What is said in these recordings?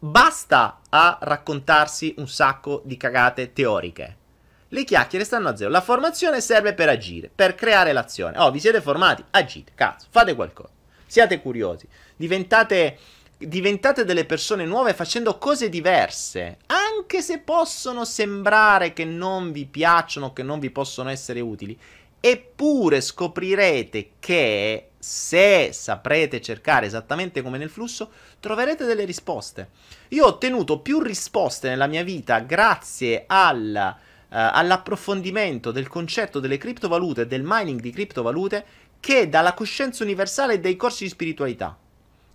basta a raccontarsi un sacco di cagate teoriche. Le chiacchiere stanno a zero. La formazione serve per agire, per creare l'azione. Oh, vi siete formati? Agite, cazzo, fate qualcosa. Siate curiosi. Diventate, diventate delle persone nuove facendo cose diverse. Anche se possono sembrare che non vi piacciono, che non vi possono essere utili. Eppure scoprirete che se saprete cercare esattamente come nel flusso, troverete delle risposte. Io ho ottenuto più risposte nella mia vita grazie al uh, all'approfondimento del concetto delle criptovalute e del mining di criptovalute che dalla coscienza universale e dei corsi di spiritualità.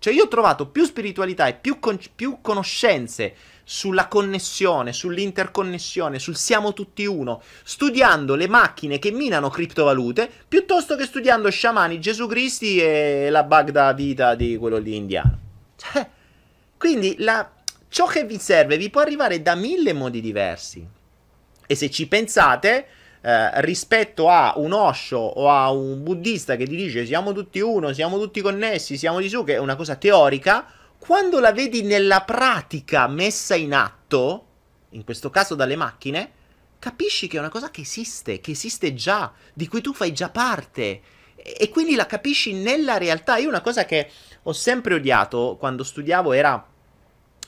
Cioè io ho trovato più spiritualità e più, con- più conoscenze sulla connessione, sull'interconnessione, sul siamo tutti uno, studiando le macchine che minano criptovalute, piuttosto che studiando sciamani, Gesù Cristi e la Bagda vita di quello lì indiano. Cioè, quindi la, ciò che vi serve vi può arrivare da mille modi diversi. E se ci pensate, eh, rispetto a un Osho o a un buddista che ti dice siamo tutti uno, siamo tutti connessi, siamo di su, che è una cosa teorica, quando la vedi nella pratica messa in atto, in questo caso dalle macchine, capisci che è una cosa che esiste, che esiste già, di cui tu fai già parte. E quindi la capisci nella realtà. Io una cosa che ho sempre odiato quando studiavo era,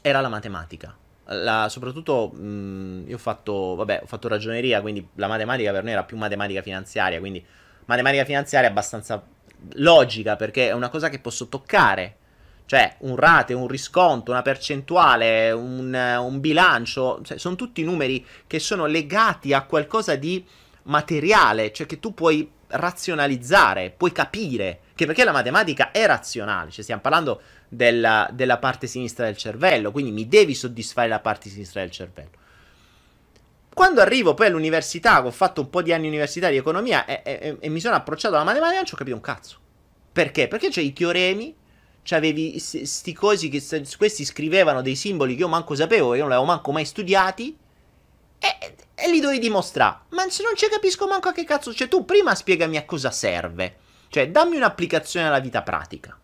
era la matematica la, soprattutto mh, mm, io ho fatto, vabbè, ho fatto ragioneria, quindi la matematica per noi era più matematica finanziaria, quindi matematica finanziaria è abbastanza logica perché è una cosa che posso toccare. Cioè, un rate, un risconto, una percentuale, un, un bilancio, cioè, sono tutti numeri che sono legati a qualcosa di materiale, cioè che tu puoi razionalizzare, puoi capire, che perché la matematica è razionale, cioè stiamo parlando della, della parte sinistra del cervello, quindi mi devi soddisfare la parte sinistra del cervello. Quando arrivo poi all'università, ho fatto un po' di anni università di economia e, e, e mi sono approcciato alla matematica, non ci ho capito un cazzo. Perché? Perché c'è i teoremi, c'avevi sti cosi che questi scrivevano dei simboli che io manco sapevo, io non li avevo manco mai studiati, e, e li dovevi dimostrare. Ma se non ci capisco manco a che cazzo, cioè tu prima spiegami a cosa serve. Cioè dammi un'applicazione alla vita pratica.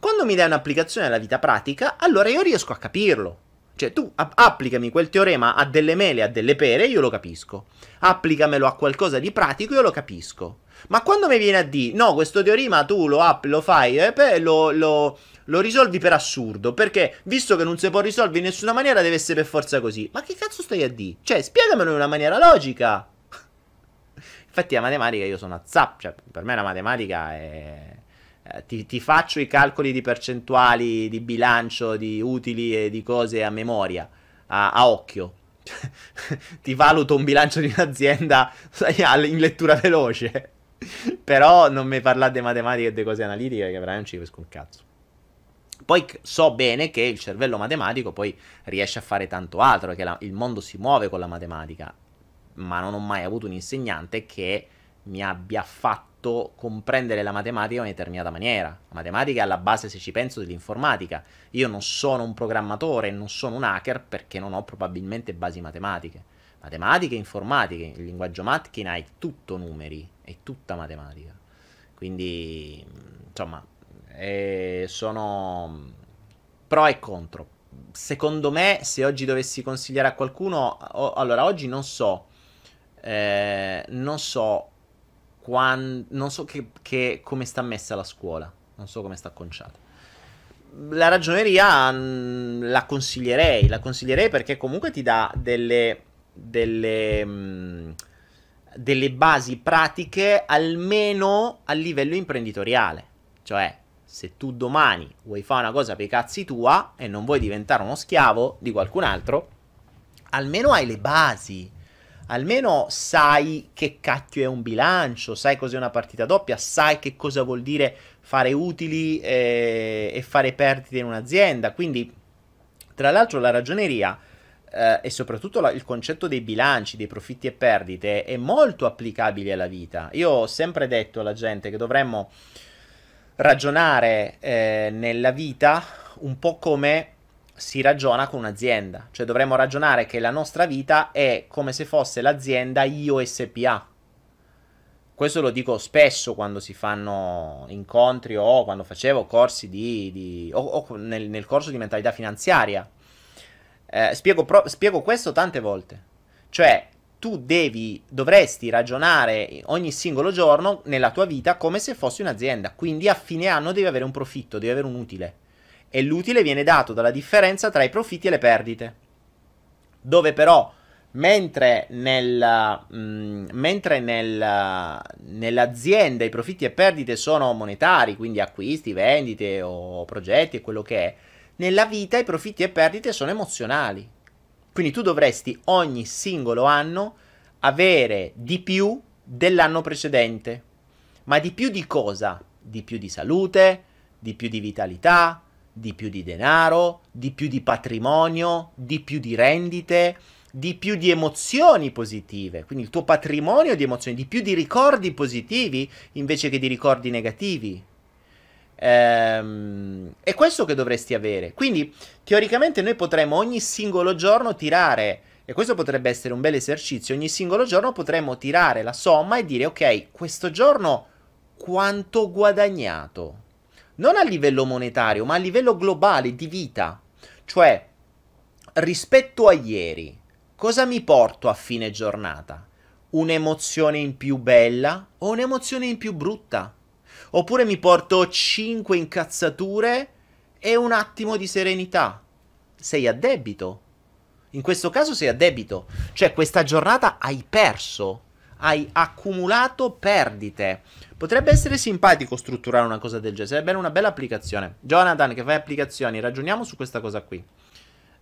Quando mi dai un'applicazione alla vita pratica, allora io riesco a capirlo. Cioè, tu applicami quel teorema a delle mele, a delle pere, io lo capisco. Applicamelo a qualcosa di pratico, io lo capisco. Ma quando mi viene a dire, no, questo teorema tu lo, app- lo fai, eh, lo, lo, lo, risolvi per assurdo, perché visto che non si può risolvere in nessuna maniera, deve essere per forza così. Ma che cazzo stai a dire? Cioè, spiegamelo in una maniera logica. Infatti la matematica io sono a zap, cioè, per me la matematica è ti, ti, faccio i calcoli di percentuali di bilancio, di utili e di cose a memoria, a, a occhio. ti valuto un bilancio di un'azienda in lettura veloce. Però non mi parlate di matematica e di cose analitiche che veramente non ci capisco un cazzo. Poi so bene che il cervello matematico poi riesce a fare tanto altro, la, il mondo si muove con la matematica, ma non ho mai avuto un insegnante che mi abbia fatto comprendere la matematica in una determinata maniera. La matematica è alla base, se ci penso, dell'informatica. Io non sono un programmatore, non sono un hacker perché non ho probabilmente basi matematiche. Matematica e informatica, il linguaggio macchina è tutto numeri, è tutta matematica. Quindi, insomma, eh, sono pro e contro. Secondo me, se oggi dovessi consigliare a qualcuno, o, allora oggi non so, eh, non so quando, non so che, che, come sta messa la scuola, non so come sta conciata. La ragioneria mh, mm, la consiglierei, la consiglierei perché comunque ti dà delle, delle, mh, mm, delle basi pratiche almeno a livello imprenditoriale. Cioè, se tu domani vuoi fare una cosa per i cazzi tua e non vuoi diventare uno schiavo di qualcun altro, almeno hai le basi almeno sai che cacchio è un bilancio, sai cos'è una partita doppia, sai che cosa vuol dire fare utili eh, e fare perdite in un'azienda. Quindi, tra l'altro, la ragioneria eh, e soprattutto la, il concetto dei bilanci, dei profitti e perdite è molto applicabile alla vita. Io ho sempre detto alla gente che dovremmo ragionare eh, nella vita un po' come si ragiona con un'azienda, cioè dovremmo ragionare che la nostra vita è come se fosse l'azienda Io SPA. Questo lo dico spesso quando si fanno incontri o quando facevo corsi di... di o, o nel, nel corso di mentalità finanziaria. Eh, spiego, pro- spiego questo tante volte. Cioè, tu devi, dovresti ragionare ogni singolo giorno nella tua vita come se fossi un'azienda. Quindi a fine anno devi avere un profitto, devi avere un utile. E l'utile viene dato dalla differenza tra i profitti e le perdite. Dove però, mentre, nel, mh, mm, mentre nel, nell'azienda i profitti e perdite sono monetari, quindi acquisti, vendite o progetti e quello che è, nella vita i profitti e perdite sono emozionali quindi tu dovresti ogni singolo anno avere di più dell'anno precedente. Ma di più di cosa? Di più di salute, di più di vitalità, di più di denaro, di più di patrimonio, di più di rendite, di più di emozioni positive. Quindi il tuo patrimonio di emozioni, di più di ricordi positivi invece che di ricordi negativi. Ehm, è questo che dovresti avere. Quindi, teoricamente, noi potremmo ogni singolo giorno tirare. E questo potrebbe essere un bel esercizio. Ogni singolo giorno potremmo tirare la somma e dire: Ok, questo giorno quanto ho guadagnato? Non a livello monetario, ma a livello globale di vita. Cioè, rispetto a ieri, cosa mi porto a fine giornata? Un'emozione in più bella o un'emozione in più brutta? Oppure mi porto 5 incazzature e un attimo di serenità. Sei a debito. In questo caso sei a debito. Cioè, questa giornata hai perso. Hai accumulato perdite. Potrebbe essere simpatico strutturare una cosa del genere. Sarebbe una bella applicazione. Jonathan, che fai applicazioni, ragioniamo su questa cosa qui.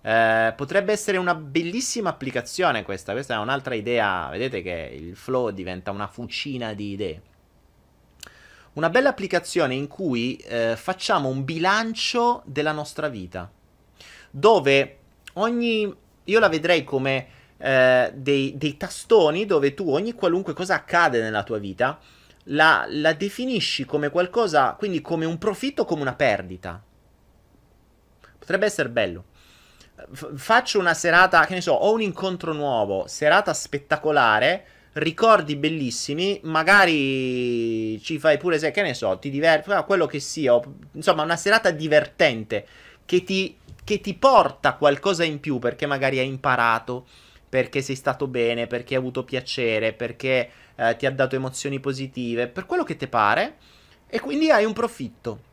Eh, potrebbe essere una bellissima applicazione questa. Questa è un'altra idea. Vedete che il flow diventa una fucina di idee una bella applicazione in cui eh, facciamo un bilancio della nostra vita, dove ogni... io la vedrei come eh, dei, dei, tastoni dove tu ogni qualunque cosa accade nella tua vita la, la definisci come qualcosa, quindi come un profitto o come una perdita. Potrebbe essere bello. F- faccio una serata, che ne so, ho un incontro nuovo, serata spettacolare ricordi bellissimi, magari ci fai pure se, che ne so, ti diverti, quello che sia, insomma una serata divertente che ti, che ti porta qualcosa in più perché magari hai imparato, perché sei stato bene, perché hai avuto piacere, perché eh, ti ha dato emozioni positive, per quello che ti pare, e quindi hai un profitto.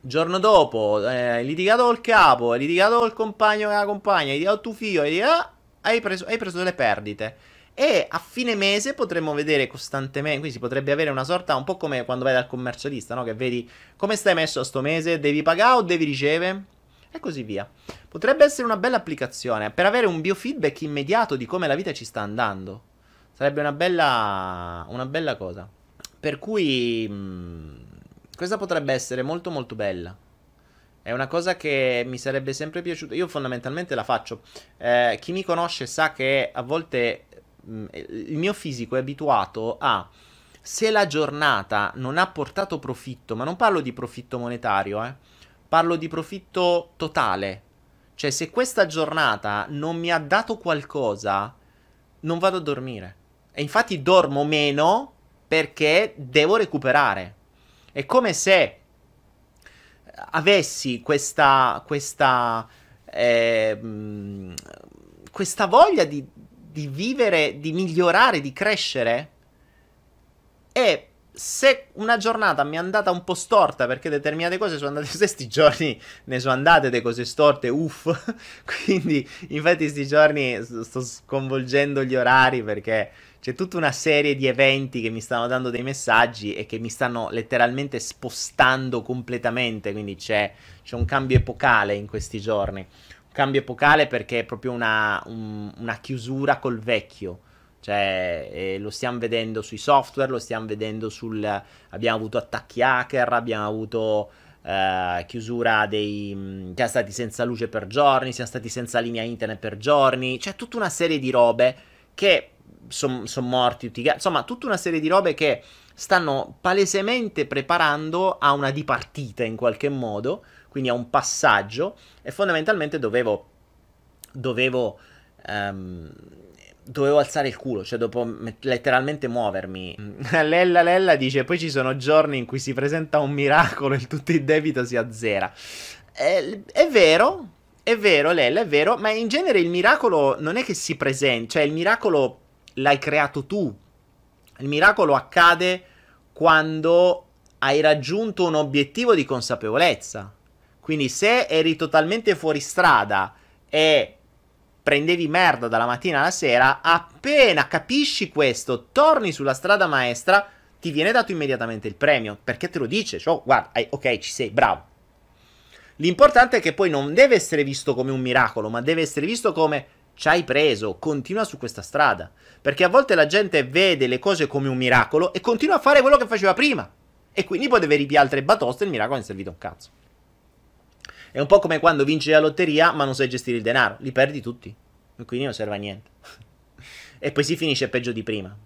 Giorno dopo, eh, litigato col capo, hai litigato col compagno e la compagna, hai litigato tuo figlio, hai, ah, hai, preso, hai preso delle perdite e a fine mese potremmo vedere costantemente, quindi si potrebbe avere una sorta un po' come quando vai dal commercialista, no? Che vedi come stai messo a sto mese, devi pagare o devi ricevere? E così via. Potrebbe essere una bella applicazione per avere un biofeedback immediato di come la vita ci sta andando. Sarebbe una bella, una bella cosa. Per cui mh, mm, questa potrebbe essere molto molto bella. È una cosa che mi sarebbe sempre piaciuta. Io fondamentalmente la faccio. Eh, chi mi conosce sa che a volte Mm, il mio fisico è abituato a se la giornata non ha portato profitto, ma non parlo di profitto monetario, eh, parlo di profitto totale. Cioè, se questa giornata non mi ha dato qualcosa, non vado a dormire. E infatti dormo meno perché devo recuperare. È come se avessi questa, questa, eh, questa voglia di, di vivere, di migliorare, di crescere. E se una giornata mi è andata un po' storta perché determinate cose sono andate, questi giorni ne sono andate delle cose storte, uff. Quindi, infatti, questi giorni sto sconvolgendo gli orari perché c'è tutta una serie di eventi che mi stanno dando dei messaggi e che mi stanno letteralmente spostando completamente. Quindi c'è, c'è un cambio epocale in questi giorni cambio epocale perché è proprio una, un, una chiusura col vecchio. Cioè, eh, lo stiamo vedendo sui software, lo stiamo vedendo sul... Abbiamo avuto attacchi hacker, abbiamo avuto eh, chiusura dei... Mh, siamo stati senza luce per giorni, siamo stati senza linea internet per giorni. C'è tutta una serie di robe che sono son morti tutti. Insomma, tutta una serie di robe che stanno palesemente preparando a una dipartita in qualche modo quindi a un passaggio e fondamentalmente dovevo, dovevo, um, dovevo alzare il culo, cioè dopo letteralmente muovermi. Lella Lella dice poi ci sono giorni in cui si presenta un miracolo e tutto il debito si azzera. È, è vero, è vero, Lella, è vero, ma in genere il miracolo non è che si presenta, cioè il miracolo l'hai creato tu. Il miracolo accade quando hai raggiunto un obiettivo di consapevolezza. Quindi se eri totalmente fuori strada e prendevi merda dalla mattina alla sera, appena capisci questo, torni sulla strada maestra, ti viene dato immediatamente il premio, perché te lo dice, cioè, guarda, ok, ci sei, bravo. L'importante è che poi non deve essere visto come un miracolo, ma deve essere visto come ci hai preso, continua su questa strada. Perché a volte la gente vede le cose come un miracolo e continua a fare quello che faceva prima. E quindi poi deve ripiare altre batoste e il miracolo non è servito un cazzo. È un po' come quando vinci la lotteria ma non sai gestire il denaro, li perdi tutti. E quindi non serve a niente. e poi si finisce peggio di prima.